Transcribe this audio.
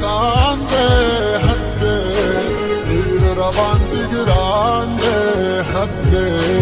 سانده حده دیر روان دیگرانده حده